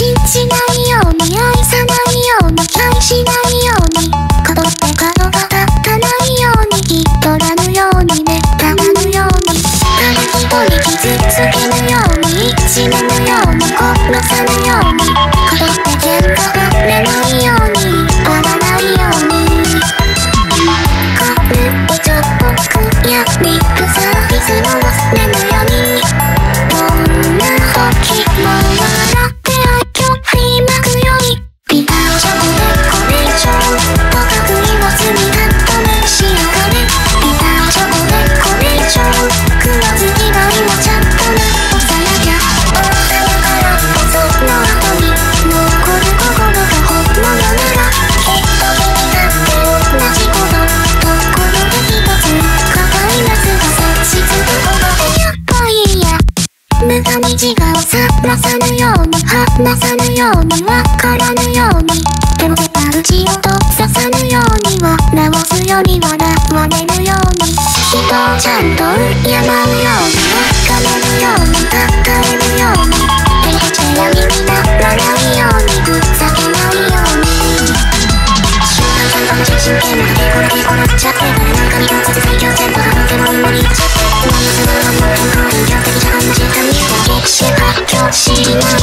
信じないように愛さないように愛しないように言葉って角がたないように引っ取らぬようにねったまぬように誰一人傷つけぬように me. 話さぬように離さぬようにわからぬように。でも絶対ちをと刺さぬようには直すより笑われるように。人をちゃんと敬うように別れるように抱えるように。ペケチェラにみならないようにふざけないように。瞬間ちゃんと無事真剣なでこれでこなっちゃってなんかに共通 Yeah.